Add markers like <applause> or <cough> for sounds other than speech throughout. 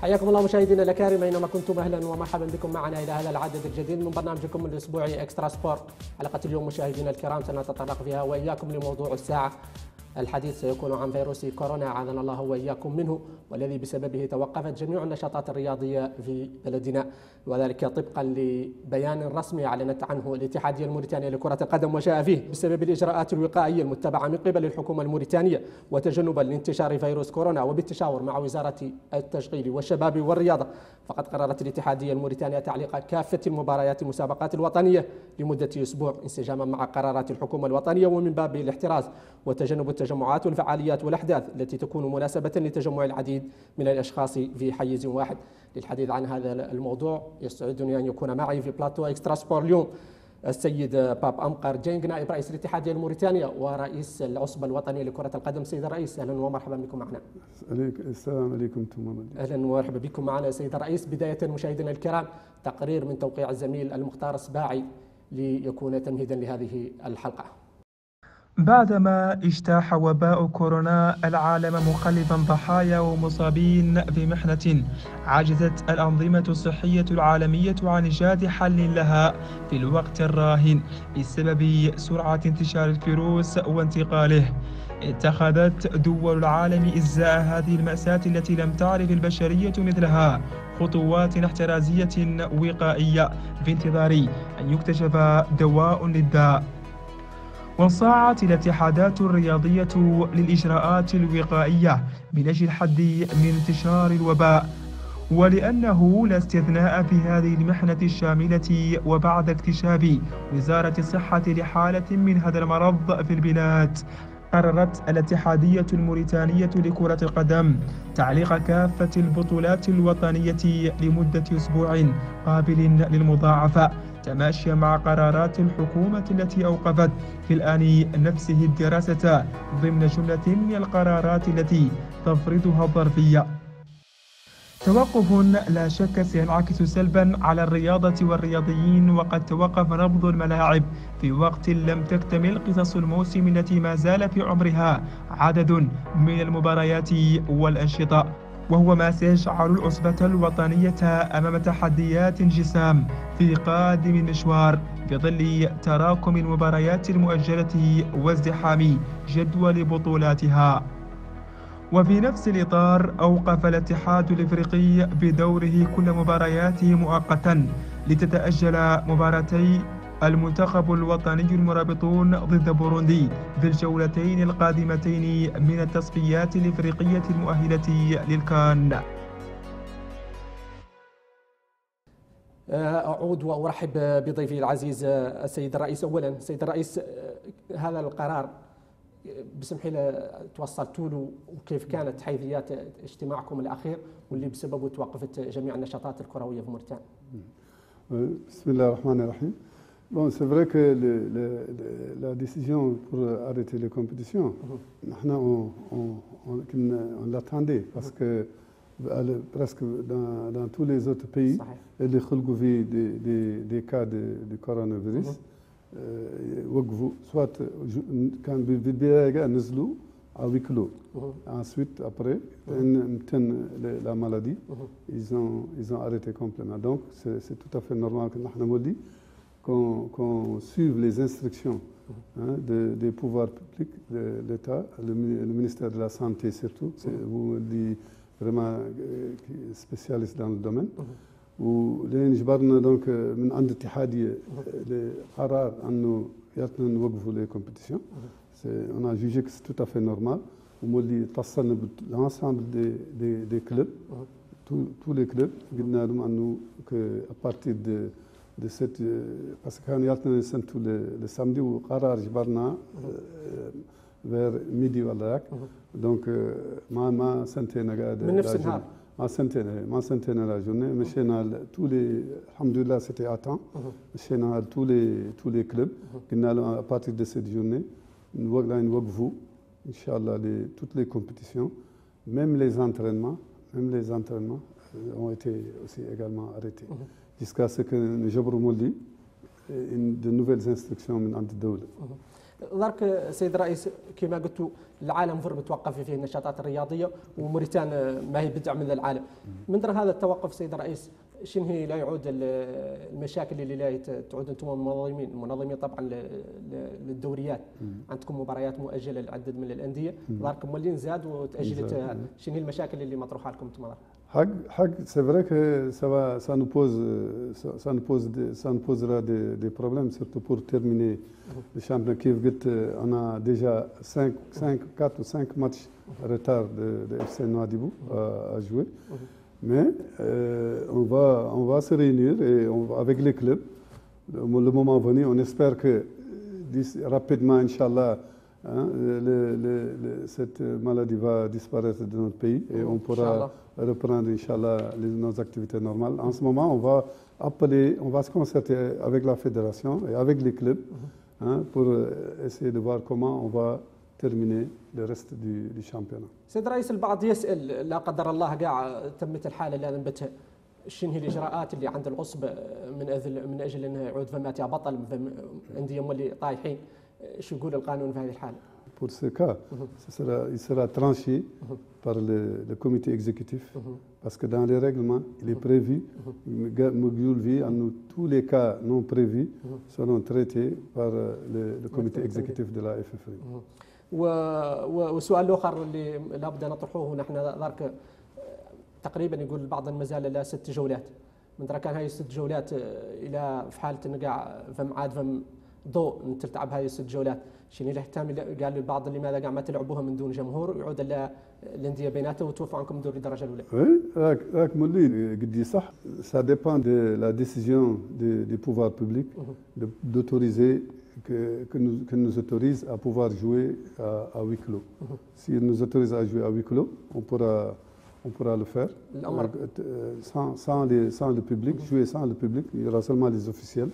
حياكم الله مشاهدينا الأكارم أينما كنتم أهلا ومرحبا بكم معنا إلى هذا العدد الجديد من برنامجكم الأسبوعي إكسترا سبورت. حلقة اليوم مشاهدينا الكرام سنتطرق فيها وإياكم لموضوع الساعة. الحديث سيكون عن فيروس كورونا أعاذنا الله وإياكم منه والذي بسببه توقفت جميع النشاطات الرياضية في بلدنا. وذلك طبقا لبيان رسمي أعلنت عنه الاتحادية الموريتانية لكرة القدم وشاء فيه بسبب الإجراءات الوقائية المتبعة من قبل الحكومة الموريتانية وتجنبا لانتشار فيروس كورونا وبالتشاور مع وزارة التشغيل والشباب والرياضة. فقد قررت الاتحادية الموريتانية تعليق كافة المباريات المسابقات الوطنية لمدة أسبوع انسجاما مع قرارات الحكومة الوطنية ومن باب الاحتراز وتجنب التجمعات والفعاليات والأحداث التي تكون مناسبة لتجمع العديد من الأشخاص في حيز واحد. للحديث عن هذا الموضوع يسعدني أن يكون معي في plateau Extra Sport اليوم السيد باب أمقر جينج نائب رئيس الاتحادية الموريتانية ورئيس العصبة الوطنية لكرة القدم. سيد الرئيس أهلا ومرحبا بكم معنا. السلام عليكم تماما أهلا ومرحبا بكم معنا سيد الرئيس. بداية مشاهدينا الكرام تقرير من توقيع الزميل المختار السباعي ليكون تمهيدا لهذه الحلقة. بعدما اجتاح وباء كورونا العالم مخلفا ضحايا ومصابين في محنة عجزت الأنظمة الصحية العالمية عن إيجاد حل لها في الوقت الراهن بسبب سرعة انتشار الفيروس وانتقاله. اتخذت دول العالم إزاء هذه المأساة التي لم تعرف البشرية مثلها خطوات احترازية وقائية في انتظار أن يكتشف دواء للداء. وصاعت الاتحادات الرياضية للإجراءات الوقائية من أجل الحد من انتشار الوباء. ولأنه لا استثناء في هذه المحنة الشاملة وبعد اكتشاف وزارة الصحة لحالة من هذا المرض في البلاد قررت الاتحادية الموريتانية لكرة القدم تعليق كافة البطولات الوطنية لمدة أسبوع قابل للمضاعفة. تماشيا مع قرارات الحكومة التي أوقفت في الآن نفسه الدراسة ضمن جملة من القرارات التي تفرضها الظرفية. توقف لا شك سينعكس سلبا على الرياضة والرياضيين وقد توقف نبض الملاعب في وقت لم تكتمل قصص الموسم التي ما زال في عمرها عدد من المباريات والأنشطة. وهو ما سيجعل العصبة الوطنية أمام تحديات جسام في قادم المشوار في ظل تراكم المباريات المؤجلة وازدحام جدول بطولاتها. وفي نفس الإطار أوقف الاتحاد الإفريقي بدوره كل مبارياته مؤقتا لتتأجل مباراتي المنتخب الوطني المرابطون ضد بوروندي في الجولتين القادمتين من التصفيات الإفريقية المؤهلة للكان. أعود وأرحب بضيفي العزيز السيد الرئيس. أولا السيد الرئيس هذا القرار بسمح لي توصلتوا له وكيف كانت حيثيات اجتماعكم الأخير واللي بسببه توقفت جميع النشاطات الكروية في موريتانيا. بسم الله الرحمن الرحيم. Bon, c'est vrai que la décision pour arrêter les compétitions, on, l'attendait parce que presque dans, tous les autres pays, le Khulgouvi des, des, des, cas de, coronavirus, soit quand à huis clos. Mhm. Ensuite, après, mhm. la maladie, mhm. ils, ont, ils ont arrêté complètement. Donc, c'est tout à fait normal que nous qu'on qu suive les instructions hein, de, des pouvoirs publics, de l'État, le, le, ministère de la Santé surtout, c'est vous dit vraiment spécialiste dans le domaine. ولين جبرنا دونك من عند الاتحاديه لقرار انه ياتنا نوقفوا لي كومبيتيسيون on a jugé que c'est tout à fait normal ومولي اتصلنا بالانسامبل دي دي دي كلوب tous les clubs قلنا لهم انه à partir de de cette parce كانوا يعطينا نسنتوا للسامدي وقرار جبرنا vers ميدي ولا هيك دونك ما ما سنتينا قاعد من نفس النهار ما سنتينا ما سنتينا لا جورني مشينا تو لي الحمد لله سيتي اتان مشينا تو لي تو لي كلوب قلنا لهم à partir de cette journée نوقفوا ان شاء الله les toutes les compétitions même les entraînements même les entraînements ont été aussi également arrêtés Jusqu'à ce que نجبروا مولي de nouvelles instructions من عند الدولة درك سيد الرئيس كما قلت العالم فر متوقف فيه النشاطات الرياضيه وموريتان ما هي بدع من العالم من در هذا التوقف سيد الرئيس شنو هي لا يعود المشاكل اللي لا تعود أنتم المنظمين المنظمين طبعا للدوريات عندكم مباريات مؤجله لعدد من الانديه داركم مولين زاد وتاجلت شنو هي المشاكل اللي مطروحه لكم أنتم Hag, c'est vrai que ça, va, ça, nous pose, ça, nous pose ça nous posera des, problèmes, surtout pour terminer le championnat Kiev. Euh, on a déjà 5, 5, 4 ou 5 matchs retard de, FC Noadibou à, à, jouer. Mais euh, on, va, on va se réunir et avec les clubs. Le, moment venu, on espère que rapidement, Inch'Allah, hein, cette maladie va disparaître de notre pays et on pourra, reprendre, Inch'Allah, nos activités normales. En ce moment, on va appeler, on va se concerter avec la fédération et avec les clubs hein, pour essayer de voir comment on va terminer le reste du, du championnat. سيد رئيس البعض يسال لا قدر الله قاع تمت الحاله اللي نبتها شنو هي الاجراءات اللي عند العصبه من أجل من أجل انه يعود فمات بطل انديه اللي طايحين شو يقول القانون في هذه الحاله؟ Pour ce cas, ce sera, il sera tranché par le, le comité exécutif parce que dans les règlements, il est prévu, en nous, tous les cas non prévus seront traités par le, le comité exécutif de la FFRI. والسؤال الآخر اللي لابد نطرحه نحن ذاك تقريبا يقول البعض ما زال لا ست جولات من كان هاي الست جولات إلى في حاله انه قاع فم عاد فم ضوء تلعب هاي الست جولات شنو يحتمل قال البعض لماذا قاع ما تلعبوها من دون جمهور يعود الانديه بيناتها وتوفوا عنكم دوري الدرجة الأولى. وي راك راك مولي قدي صح سا ديبان دو لا ديسيزيون دي بوفوار بوبليك دوتوريزي que, que, nous, que, nous, autorise à pouvoir jouer à, à huis clos. S'il nous autorise à jouer à huis clos, on pourra, on pourra le faire. euh, sans, sans, les, sans, le public, mhm. jouer sans le public. Il y aura seulement les officiels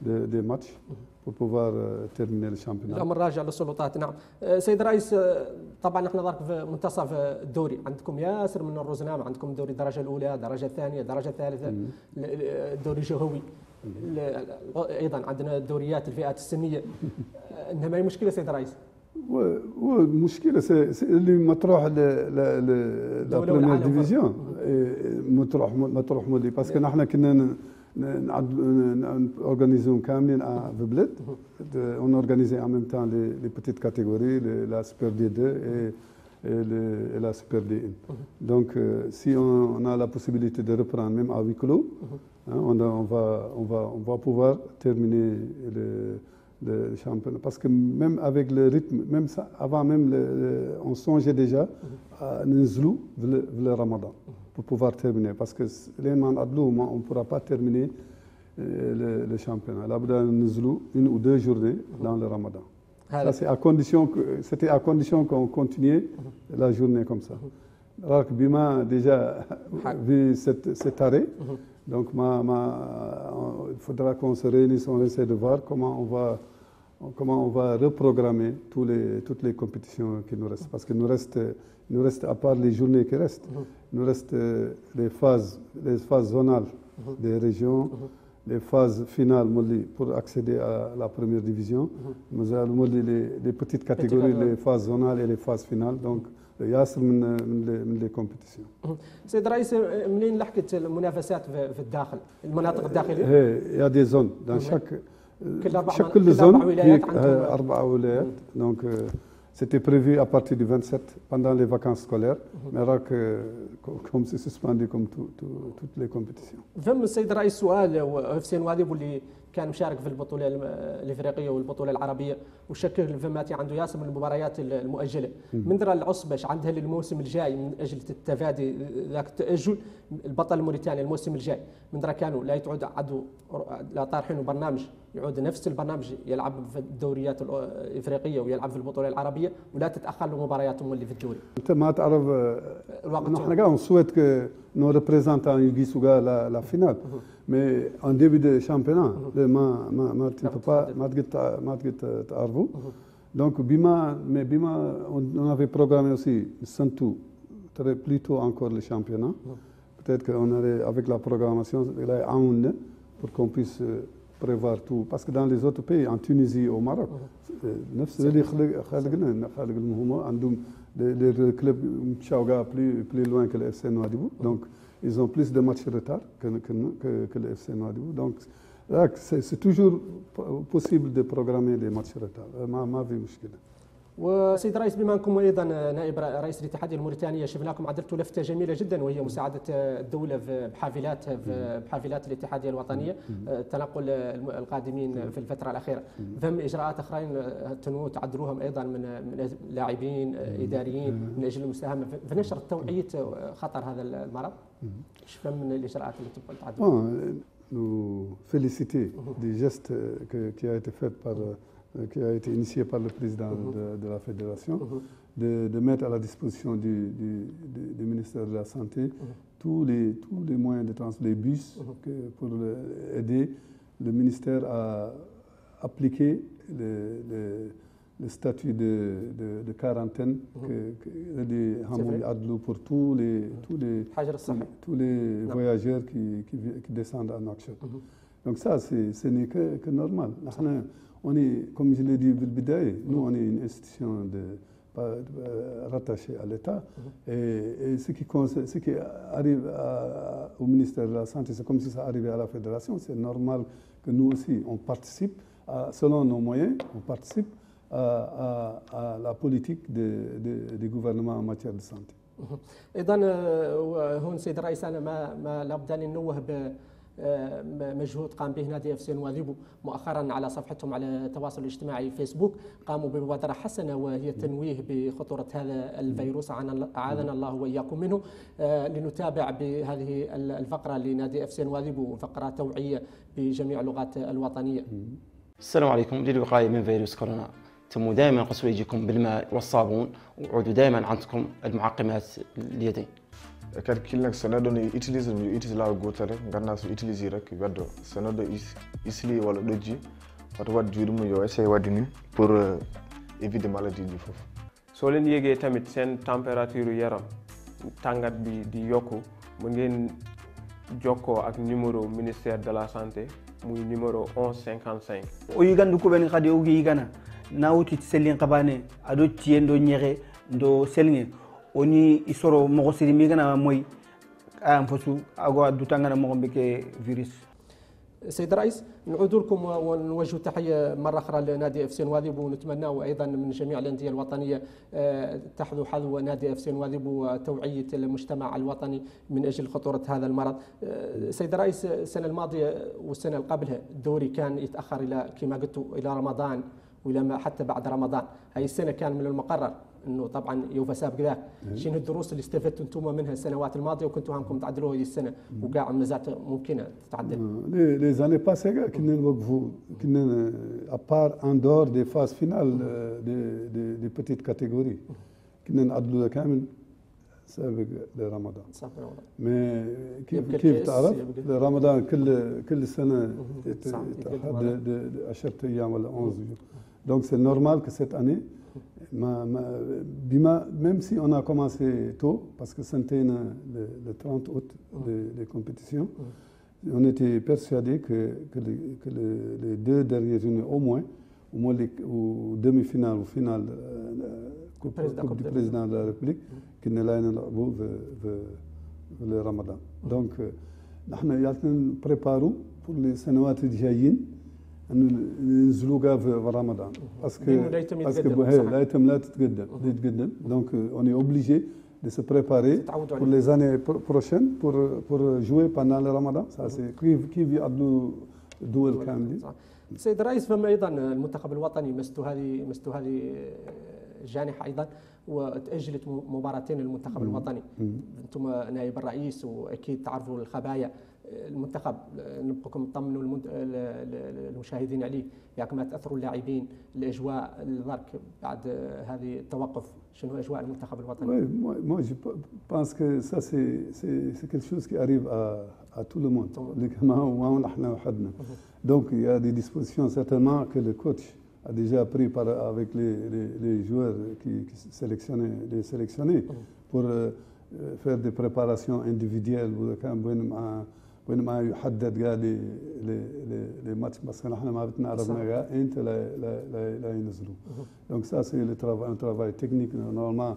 des, des matchs pour pouvoir terminer le championnat. الأمر راجع للسلطات نعم. سيد الرئيس طبعا إحنا ضرب في منتصف الدوري. عندكم ياسر من الرزنامه عندكم الدوري الدرجة الأولى الدرجه الثانية الدرجه الثالثة. الدوري الجهوي أيضا عندنا الدوريات الفئات السنية. <laughs> إنها ما هي مشكلة سيد الرئيس والمشكله اللي مطروح لا بريمير ديفيزيون مطروح مطروح مولي باسكو نحن كنا اورغانيزيون كاملين في بلاد اون اورغانيزي ان ميم تان لي بيتيت كاتيجوري لا سوبر دي 2 et, le, et, la Super D1. Donc, euh, si on, on, a la possibilité de reprendre même à huis clos, Hein, on, a, on, va, on, va, on va pouvoir terminer le, le, championnat. Parce que même avec le rythme, même ça, avant même, le, le, on songeait déjà à Nizlou, le, le Ramadan, pour pouvoir terminer. Parce que l'Eman Adlou, on ne pourra pas terminer le, le championnat. Là, Nizlou, une ou deux journées dans le Ramadan. Ça, c'est à condition que, c'était à condition qu'on continuait la journée comme ça. Alors que Bima déjà <laughs> vu cet, cet arrêt, donc, ma, ma, il faudra qu'on se réunisse, on essaie de voir comment on va, comment on va reprogrammer tous les, toutes les compétitions qui nous restent. Parce qu'il nous reste, il nous reste, à part les journées qui restent, il nous reste les phases, les phases zonales des régions, les phases finales pour accéder à la première division. Nous avons les, les petites catégories, les phases zonales et les phases finales. Donc, ياسر من من من لي كومبيتيسيون سيد رئيس منين لحقت المنافسات في الداخل المناطق الداخليه؟ ايه يا دي زون دان شاك كل اربع chaque كل زون اربع ولايات دونك C'était prévu à partir du 27 pendant les vacances scolaires, mais راك comme c'est suspendu comme tout, tout, toutes les compétitions. فهم السيد الرئيس سؤال حسين وادي واللي كان مشارك في البطولة الإفريقية والبطولة العربية وشكل الفماتي عنده ياسر من المباريات المؤجلة. من درا العصبه عندها للموسم الجاي من أجل التفادي ذاك التأجل البطل الموريتاني الموسم الجاي. من درا كانوا لا يتعود عدو لا طارحين برنامج يعود نفس البرنامج يلعب في الدوريات الإفريقية ويلعب في البطولة العربية ولا تتأخر له مبارياتهم اللي في الدوري. أنت ما تعرف الوقت نحن قاعد نسويت nos représentants يجيسوا la la finale. مي ان ديبي دو شامبيونان ما ما ما ما ما تقدر ما تقدر تعرفوا دونك بما مي بما on avait programmé aussi Santou très plus tôt encore le championnat peut-être qu'on allait avec la programmation il a pour qu'on puisse prévoir tout parce que dans les autres pays en Tunisie au Maroc نفس اللي خلق خلقنا خلق هما عندهم les clubs مشاو plus plus loin que le FC Nouadhibou donc Ils ont plus de matchs retard que, que, que, le FC Nadiou. Donc, c'est toujours possible de programmer des matchs retard. Euh, ma, ma vie, وسيد رئيس بما أنكم أيضا نائب رئيس الاتحاديه الموريتانية شفناكم عدلتوا لفتة جميلة جدا وهي مساعدة الدولة بحافلات بحافلات الاتحاديه الوطنية تنقل القادمين في الفترة الأخيرة. فهم إجراءات أخرين تنمو تعدلوهم أيضا من لاعبين إداريين من أجل المساهمة. في نشر توعيه خطر هذا المرض. فهم من الإجراءات اللي تبغى تعدلوها؟ nous féliciter des gestes qui a été fait par qui a été initié par le président mhm. de, de, la fédération, mhm. de, de, mettre à la disposition du, du, du, ministère de la Santé mhm. tous, les, tous les moyens de transport, les bus, que, pour aider le ministère à appliquer le, le, le statut de, de, quarantaine que, pour tous les, tous les, tous les voyageurs qui, qui, qui, descendent à Nouakchott. Donc ça, ce n'est que, que normal on est, comme je l'ai dit Bilbidaï, nous on est une institution de, euh, rattachée à l'État. Mm-hmm. Et, et, ce, qui, ce qui arrive à, au ministère de la Santé, c'est comme si ça arrivait à la Fédération. C'est normal que nous aussi, on participe, à, selon nos moyens, on participe à, à, à la politique de, de, du gouvernement en matière de santé. ايضا هون سيد الرئيس انا ما ما لابد ان ننوه مجهود قام به نادي اف سي نواذيبو مؤخرا على صفحتهم على التواصل الاجتماعي فيسبوك. قاموا بمبادرة حسنة وهي التنويه بخطورة هذا الفيروس. اعاذنا الله وإياكم منه. آه، لنتابع بهذه الفقرة لنادي اف سي نواذيبو فقرة توعية بجميع اللغات الوطنية. السلام عليكم. للوقاية من فيروس كورونا. تموا دائما غسلوا ايديكم بالماء والصابون وعودوا دائما عندكم المعقمات اليدين. Kadi nag so neɗɗo ne utilise yo utilise lawol gotel rek ganda so utilise rek weddo so neɗɗo isli walla ɗojji oto wat juuɗe mum yo essaye wadde ni pour euh, éviter maladie ɗi foof so len yéegee tamit seen température yaram tàngat bi di yokku ngeen jokkoo ak numéro ministère de la santé muy numéro 1155 o yigandu kuɓen kadi o yigana na wuti sellin kabane aɗo ciyen ɗo ñexe ndo selŋe woni isoro mogo siri mi moy ayan fosu ago dutangana mogo بك فيروس سيد الرئيس نعود لكم ونوجه تحيه مره أخرى لنادي اف سي نواذب ونتمناه أيضا من جميع الانديه الوطنيه تحذو حذو نادي اف سي نواذب وتوعيه المجتمع الوطني من أجل خطوره هذا المرض. سيد الرئيس السنة الماضيه والسنة اللي قبلها الدوري كان يتاخر إلى كما قلت إلى رمضان والى حتى بعد رمضان، هاي السنة كان من المقرر إنه طبعا يوفا سابق ذاك شنو الدروس اللي استفدتوا أنتم منها السنوات الماضية وكنتوا همكم تعدلوها هذه السنة؟ وقاع مازالت ممكنة تتعدل. لي زاني باسي كنا نوقفوا كنا ابار ان دور دي فاز فينال دي دي, دي بيتيت كاتيجوري كنا نعدلوا كامل سابق لرمضان. صح رمضان. مي كيف كيف تعرف؟ رمضان كل كل سنة 10 أيام ولا 11 دونك سي نورمال كو سيت اني Bima, même si on a commencé tôt, parce que c'était le, 30 août des de compétitions, on était persuadé que, les deux dernières journées, au moins, au moins demi-finale ou finale euh, coupe, du président de la République, qui n'est là le Ramadan. Donc, euh, nous préparons pour les سنوات جايين. ننزلوا كاع في رمضان. parce que parce que لا يتم لا تتقدم. لا يتقدم. donc on est obligé de se préparer pour les années prochaines pour pour jouer pendant le Ramadan. Ça c'est كيف يعدلوا الدول كاملين سيد الرئيس فما أيضا المنتخب الوطني مستو هذه مستو هذه جانحه أيضا وتأجلت مباراتين للمنتخب الوطني. أنتم نائب الرئيس وأكيد تعرفوا الخبايا. المنتخب نبقىكم نطمنوا المشاهدين عليه يعني ما تاثروا اللاعبين الاجواء الضرك بعد هذه التوقف شنو اجواء المنتخب الوطني؟ moi je pense que ça c'est c'est quelque chose qui arrive à à tout le monde ما هو نحن وحدنا donc il y a des dispositions certainement que le coach a déjà pris par, avec les, les, les joueurs qui, qui sélectionnés, les sélectionnés pour euh, faire des préparations individuelles وين ما يحدد قال les les matchs parce que نحن ما بتنعرفنا قال إنت لا لا لا, لا ينزلوا. donc ça c'est un travail technique normalement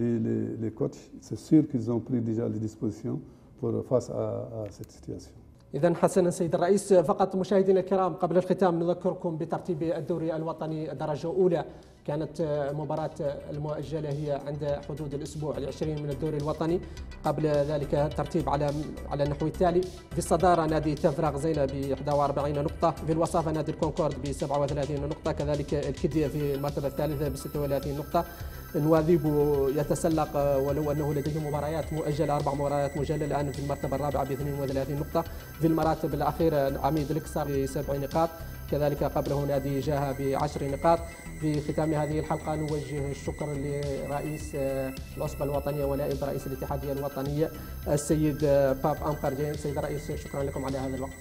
les, les, les coachs, c'est sûr qu'ils ont pris déjà les dispositions pour face à, à cette situation. إذا حسنا سيد الرئيس فقط مشاهدينا الكرام قبل الختام نذكركم بترتيب الدوري الوطني درجة أولى كانت مباراة المؤجلة هي عند حدود الأسبوع العشرين من الدوري الوطني. قبل ذلك ترتيب على على النحو التالي. في الصدارة نادي تفرغ زينة ب 41 نقطة. في الوصافة نادي الكونكورد ب 37 نقطة. كذلك الكدية في المرتبة الثالثة ب 36 نقطة. نواذيب يتسلق ولو أنه لديه مباريات مؤجلة أربع مباريات مؤجله الآن في المرتبة الرابعة ب 32 نقطة. في المراتب الأخيرة عميد الاكسار ب 7 نقاط. كذلك قبله نادي جاها بعشر نقاط. في ختام هذه الحلقة نوجه الشكر لرئيس العصبة الوطنية ونائب رئيس الاتحادية الوطنية السيد باب أمقر سيد الرئيس شكرا لكم على هذا الوقت.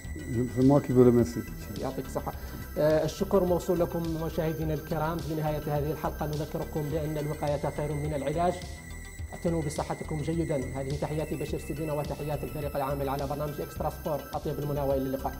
يعطيك الصحة. الشكر موصول لكم مشاهدينا الكرام. في نهاية هذه الحلقة نذكركم بأن الوقاية خير من العلاج. اعتنوا بصحتكم جيدا. هذه تحياتي بشير سيدنا وتحيات الفريق العامل على برنامج إكسترا سبور أطيب المنى والى اللقاء.